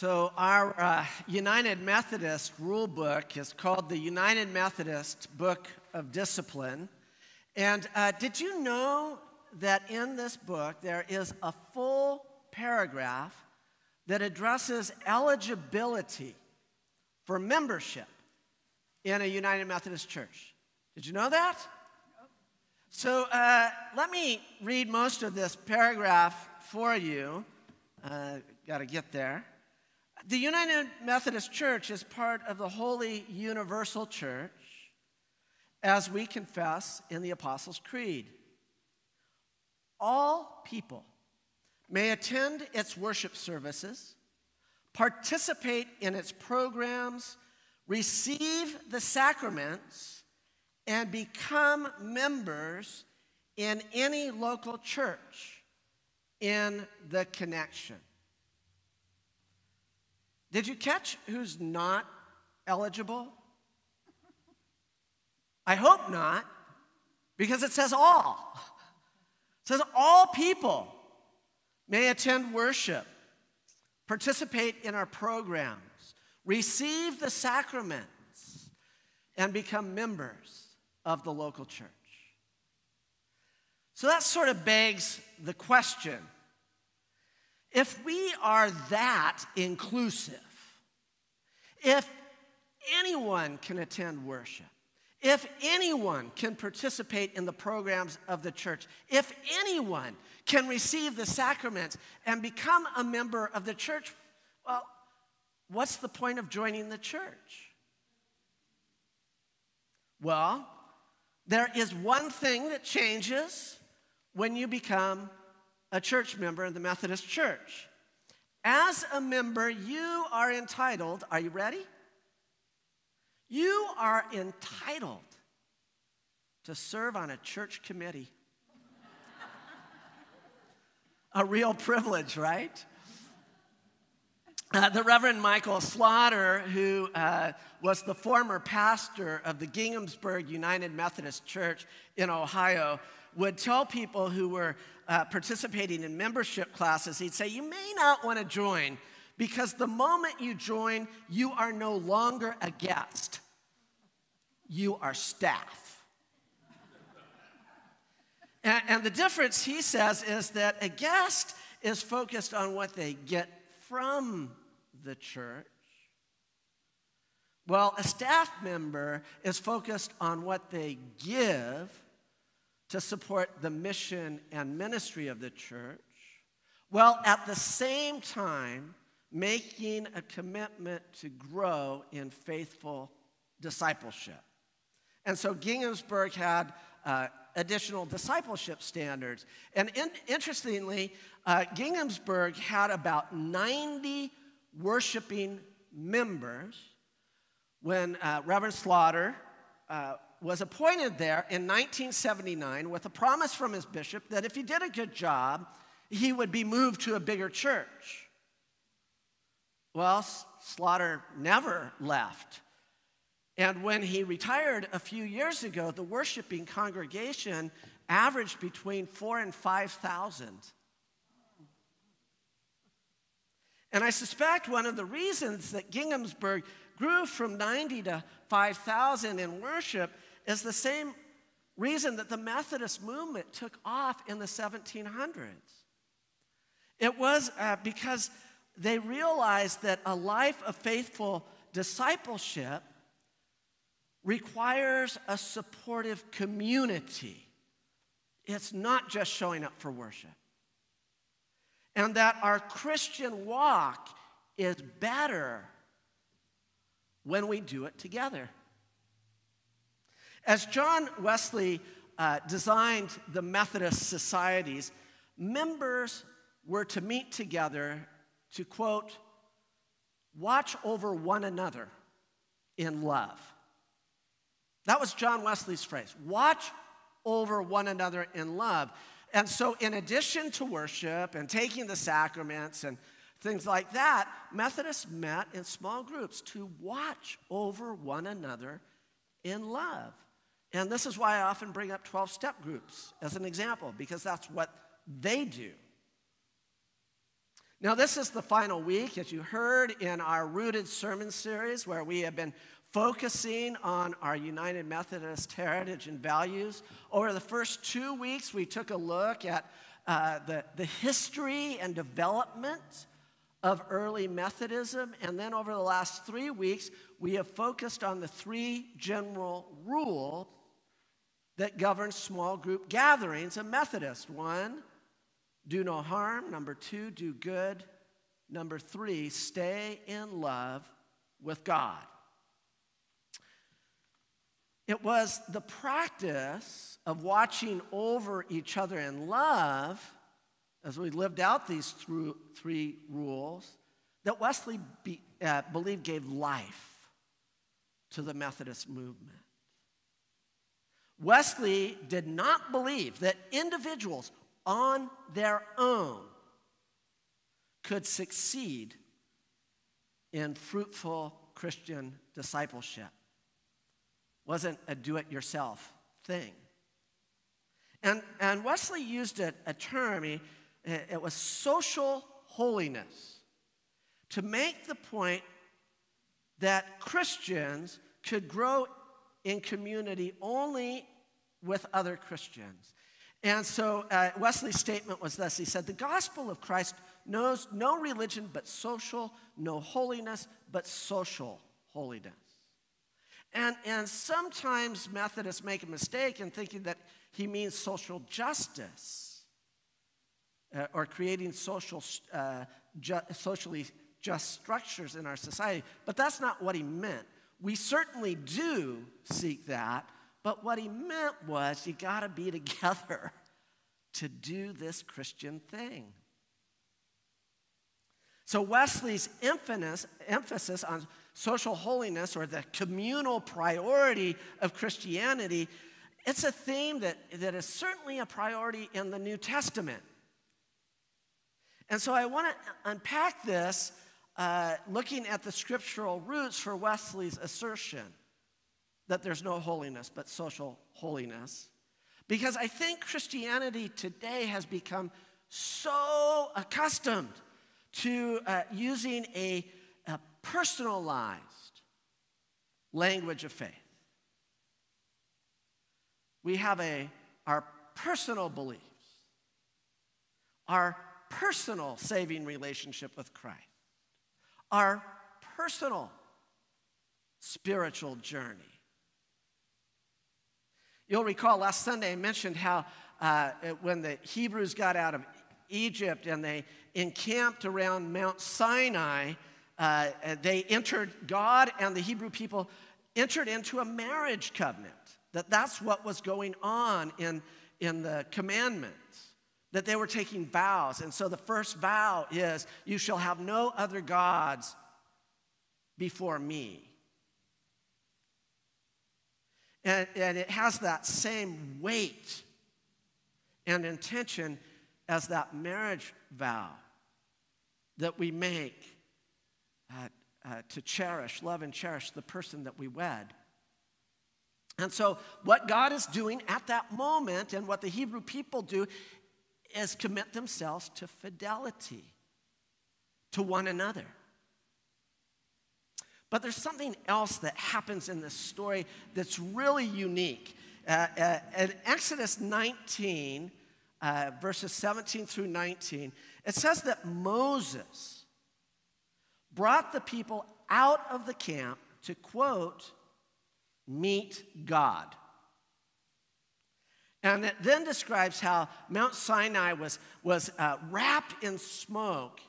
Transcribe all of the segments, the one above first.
So, our uh, United Methodist rule book is called the United Methodist Book of Discipline. And uh, did you know that in this book there is a full paragraph that addresses eligibility for membership in a United Methodist church? Did you know that? So, uh, let me read most of this paragraph for you. Uh, Got to get there. The United Methodist Church is part of the Holy Universal Church as we confess in the Apostles' Creed. All people may attend its worship services, participate in its programs, receive the sacraments, and become members in any local church in the connection. Did you catch who's not eligible? I hope not, because it says all. It says all people may attend worship, participate in our programs, receive the sacraments, and become members of the local church. So that sort of begs the question if we are that inclusive, if anyone can attend worship, if anyone can participate in the programs of the church, if anyone can receive the sacraments and become a member of the church, well, what's the point of joining the church? Well, there is one thing that changes when you become a church member in the Methodist Church. As a member, you are entitled, are you ready? You are entitled to serve on a church committee. a real privilege, right? Uh, the Reverend Michael Slaughter, who uh, was the former pastor of the Ginghamsburg United Methodist Church in Ohio, would tell people who were uh, participating in membership classes, he'd say, You may not want to join because the moment you join, you are no longer a guest, you are staff. and, and the difference, he says, is that a guest is focused on what they get from the church. Well, a staff member is focused on what they give to support the mission and ministry of the church, while at the same time making a commitment to grow in faithful discipleship. And so Ginghamsburg had uh, additional discipleship standards. And in, interestingly, uh, Ginghamsburg had about 90 worshiping members when uh, Reverend Slaughter uh, was appointed there in 1979 with a promise from his bishop that if he did a good job, he would be moved to a bigger church. Well, Slaughter never left. And when he retired a few years ago, the worshiping congregation averaged between four and 5,000. And I suspect one of the reasons that Ginghamsburg grew from 90 to 5,000 in worship is the same reason that the Methodist movement took off in the 1700s. It was uh, because they realized that a life of faithful discipleship requires a supportive community. It's not just showing up for worship. And that our Christian walk is better when we do it together. As John Wesley uh, designed the Methodist societies, members were to meet together to, quote, watch over one another in love. That was John Wesley's phrase watch over one another in love. And so, in addition to worship and taking the sacraments and things like that, Methodists met in small groups to watch over one another in love. And this is why I often bring up 12 step groups as an example, because that's what they do. Now, this is the final week, as you heard in our Rooted Sermon series, where we have been focusing on our United Methodist heritage and values. Over the first two weeks, we took a look at uh, the, the history and development of early Methodism. And then over the last three weeks, we have focused on the three general rules that governs small group gatherings of Methodists. One, do no harm. Number two, do good. Number three, stay in love with God. It was the practice of watching over each other in love as we lived out these three rules that Wesley be, uh, believed gave life to the Methodist movement. Wesley did not believe that individuals on their own could succeed in fruitful Christian discipleship wasn't a do it yourself thing. And, and Wesley used a, a term, he, it was social holiness, to make the point that Christians could grow in community only with other Christians. And so uh, Wesley's statement was this He said, The gospel of Christ knows no religion but social, no holiness but social holiness. And, and sometimes Methodists make a mistake in thinking that he means social justice uh, or creating social, uh, ju- socially just structures in our society. But that's not what he meant. We certainly do seek that, but what he meant was you got to be together to do this Christian thing. So Wesley's emphasis on social holiness or the communal priority of Christianity, it's a theme that, that is certainly a priority in the New Testament. And so I want to unpack this uh, looking at the scriptural roots for Wesley's assertion that there's no holiness but social holiness. Because I think Christianity today has become so accustomed to uh, using a personalized language of faith. We have a, our personal beliefs, our personal saving relationship with Christ, our personal spiritual journey. You'll recall last Sunday I mentioned how uh, when the Hebrews got out of Egypt and they encamped around Mount Sinai, uh, they entered, God and the Hebrew people entered into a marriage covenant. That that's what was going on in, in the commandments, that they were taking vows. And so the first vow is, You shall have no other gods before me. And, and it has that same weight and intention as that marriage vow that we make uh, uh, to cherish, love, and cherish the person that we wed. And so, what God is doing at that moment, and what the Hebrew people do, is commit themselves to fidelity to one another. But there's something else that happens in this story that's really unique. Uh, uh, in Exodus 19, uh, verses 17 through 19, it says that Moses, brought the people out of the camp to quote, meet God. And it then describes how Mount Sinai was, was uh, wrapped in smoke,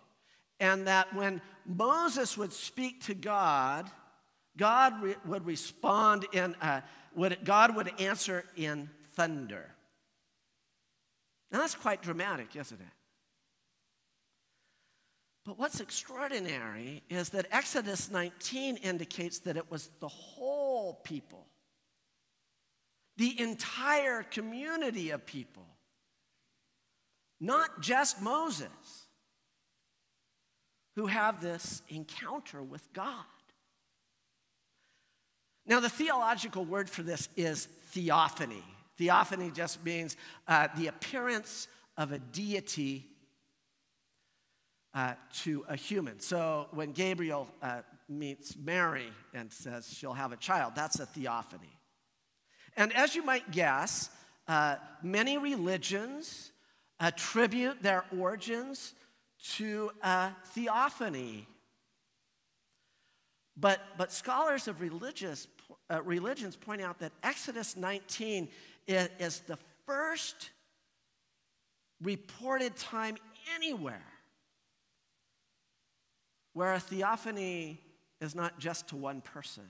and that when Moses would speak to God, God re- would respond in, uh, would, God would answer in thunder. Now that's quite dramatic, isn't it? But what's extraordinary is that Exodus 19 indicates that it was the whole people, the entire community of people, not just Moses, who have this encounter with God. Now, the theological word for this is theophany. Theophany just means uh, the appearance of a deity uh, to a human. So when Gabriel uh, meets Mary and says she'll have a child, that's a theophany. And as you might guess, uh, many religions attribute their origins to theophany. But, but scholars of religious, uh, religions point out that Exodus 19 is, is the first reported time anywhere where a theophany is not just to one person,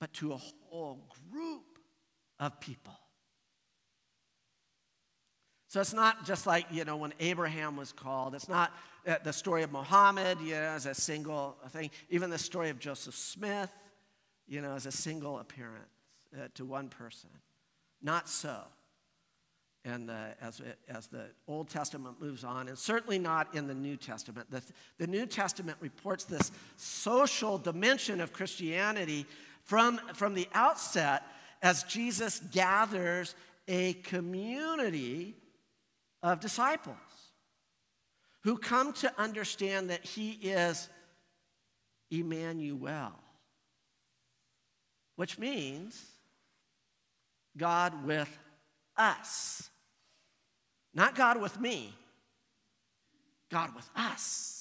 but to a whole group of people. So it's not just like, you know, when Abraham was called. It's not uh, the story of Muhammad, you know, as a single thing. Even the story of Joseph Smith, you know, as a single appearance uh, to one person. Not so. And uh, as, as the Old Testament moves on, and certainly not in the New Testament. The, the New Testament reports this social dimension of Christianity from, from the outset as Jesus gathers a community of disciples who come to understand that he is Emmanuel, which means God with us. Not God with me, God with us.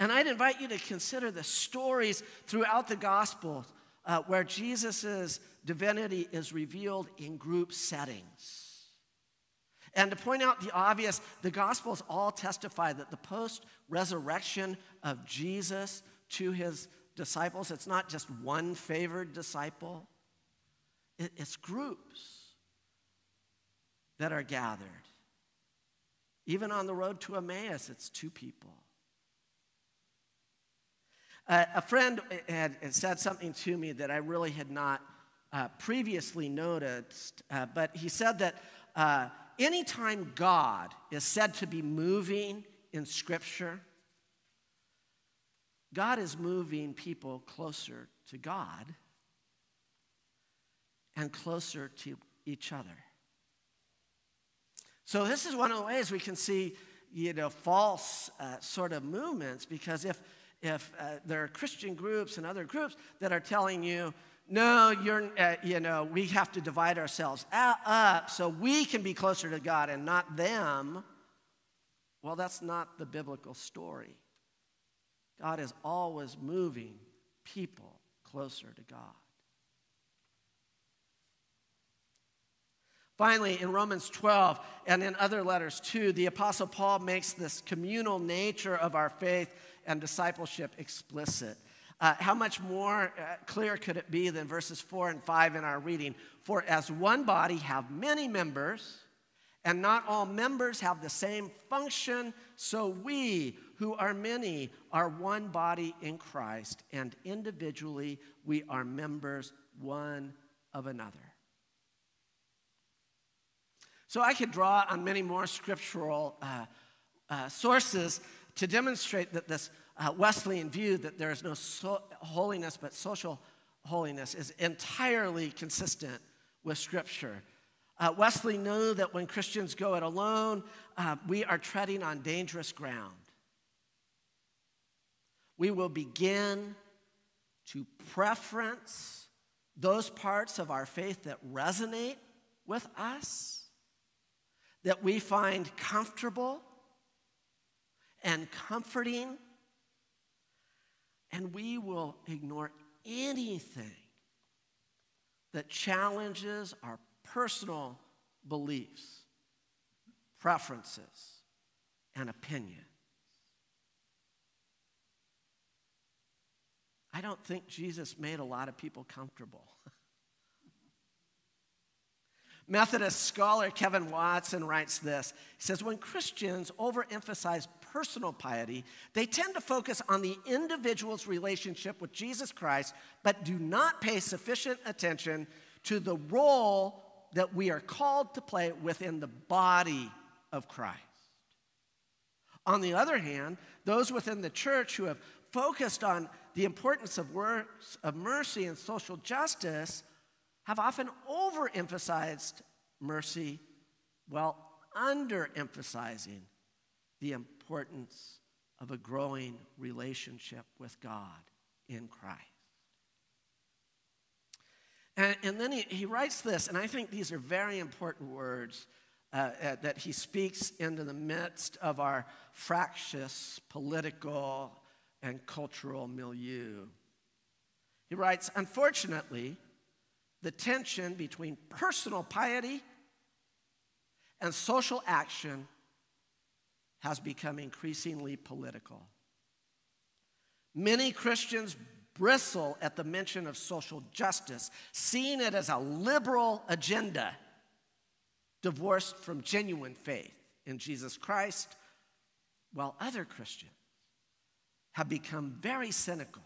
And I'd invite you to consider the stories throughout the Gospels uh, where Jesus' divinity is revealed in group settings. And to point out the obvious, the Gospels all testify that the post resurrection of Jesus to his disciples, it's not just one favored disciple, it's groups that are gathered. Even on the road to Emmaus, it's two people. Uh, a friend had, had, said something to me that I really had not uh, previously noticed, uh, but he said that uh, anytime God is said to be moving in Scripture, God is moving people closer to God and closer to each other. So, this is one of the ways we can see, you know, false uh, sort of movements because if, if uh, there are Christian groups and other groups that are telling you, no, you're, uh, you know, we have to divide ourselves up so we can be closer to God and not them. Well, that's not the biblical story. God is always moving people closer to God. Finally, in Romans 12 and in other letters too, the Apostle Paul makes this communal nature of our faith and discipleship explicit. Uh, how much more uh, clear could it be than verses 4 and 5 in our reading? For as one body have many members, and not all members have the same function, so we, who are many, are one body in Christ, and individually we are members one of another. So I could draw on many more scriptural uh, uh sources to demonstrate that this uh, Wesleyan view that there is no so- holiness but social holiness is entirely consistent with Scripture. Uh, Wesley knew that when Christians go it alone, uh, we are treading on dangerous ground. We will begin to preference those parts of our faith that resonate with us, that we find comfortable and comforting and we will ignore anything that challenges our personal beliefs, preferences, and opinions. I don't think Jesus made a lot of people comfortable. Methodist scholar Kevin Watson writes this. He says, When Christians overemphasize personal piety, they tend to focus on the individual's relationship with Jesus Christ, but do not pay sufficient attention to the role that we are called to play within the body of Christ. On the other hand, those within the church who have focused on the importance of works of mercy and social justice have often overemphasized mercy, while underemphasizing the importance of a growing relationship with God in Christ. And, and then he, he writes this, and I think these are very important words uh, uh, that he speaks into the midst of our fractious political and cultural milieu. He writes, Unfortunately, the tension between personal piety and social action has become increasingly political. Many Christians bristle at the mention of social justice, seeing it as a liberal agenda divorced from genuine faith in Jesus Christ, while other Christians have become very cynical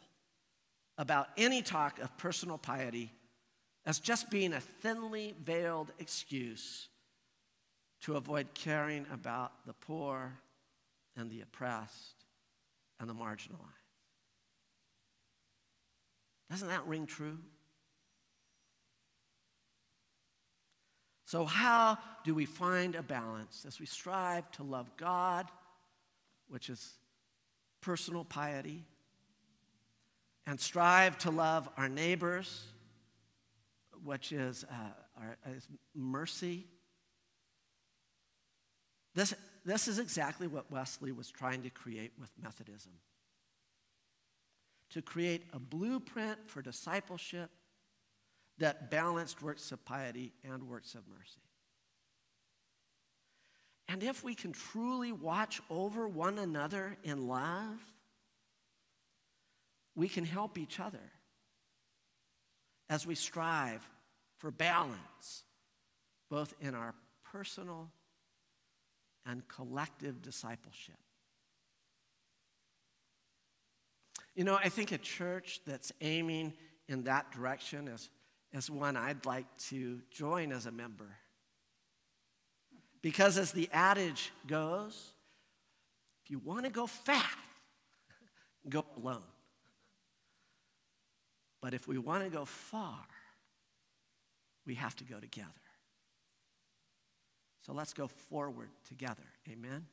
about any talk of personal piety as just being a thinly veiled excuse to avoid caring about the poor and the oppressed and the marginalized. Doesn't that ring true? So, how do we find a balance as we strive to love God, which is personal piety, and strive to love our neighbors, which is, uh, our, is mercy? This, this is exactly what Wesley was trying to create with Methodism to create a blueprint for discipleship that balanced works of piety and works of mercy. And if we can truly watch over one another in love, we can help each other as we strive for balance, both in our personal and collective discipleship. You know, I think a church that's aiming in that direction is is one I'd like to join as a member. Because as the adage goes, if you want to go fast, go alone. But if we want to go far, we have to go together. So let's go forward together. Amen.